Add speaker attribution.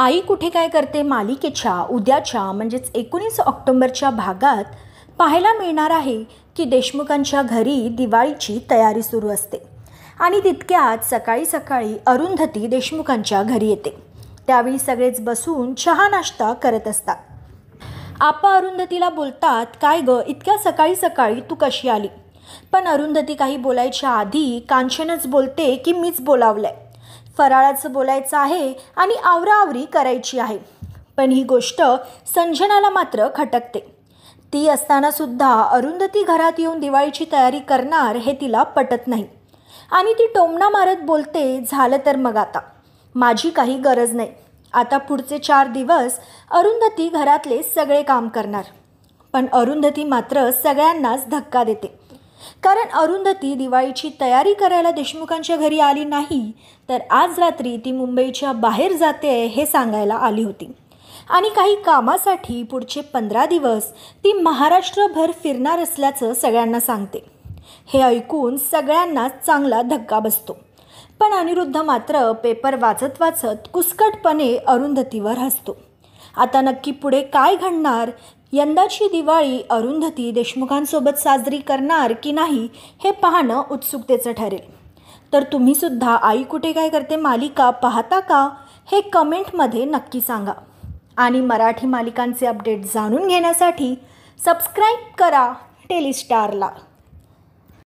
Speaker 1: आई कुठे काय करते? मालिकेच्या उद्याच्या म्हणजेच एकोणीस ऑक्टोंबरच्या भागात पाहायला मिळणार आहे की देशमुखांच्या घरी दिवाळीची तयारी सुरू असते. आणि तितक्यात सकाळी सकाळी अरुंधती देशमुखांच्या घरी येते. त्यावेळी सगळेच बसून चहा नाश्ता करत असतात. आपा अरुंधतीला बोलतात काय ग इतक्या सकाळी सकाळी तू कशी आली? पण अरुंधती काही बोलायच्या आधी कांचनच बोलते की मीच बोलावलंय. फराळाचं बोलायचं आहे आणि आवराआवरी करायची आहे. पण ही गोष्ट संजनाला मात्र खटकते. ती असतानासुद्धा अरुंधती घरात येऊन दिवाळीची तयारी करणार हे तिला पटत नाही. आणि ती टोमणा मारत बोलते झालं तर मग आता. माझी काही गरज नाही. आता पुढचे चार दिवस अरुंधती घरातले सगळे काम करणार. पण अरुंधती मात्र सगळ्यांनाच धक्का देते. कारण अरुंधती दिवाळीची तयारी करायला देशमुखांच्या घरी आली नाही तर आज रात्री ती मुंबईच्या बाहेर जाते हे सांगायला आली होती. आणि काही कामासाठी पुढचे पंधरा दिवस ती महाराष्ट्रभर फिरणार असल्याचं सगळ्यांना सांगते. हे ऐकून सगळ्यांनाच चांगला धक्का बसतो. पण अनिरुद्ध मात्र पेपर वाचत वाचत कुसकटपणे अरुंधतीवर हसतो. आता नक्की पुढे काय घडणार यंदाची दिवाळी अरुंधती देशमुखांसोबत साजरी करणार की नाही हे पाहणं उत्सुकतेचं ठरेल. तर तुम्हीसुद्धा आई कुठे काय करते मालिका पाहता का? हे कमेंटमध्ये नक्की सांगा. आणि मराठी मालिकांचे अपडेट जाणून घेण्यासाठी सबस्क्राईब करा टेलिस्टारला.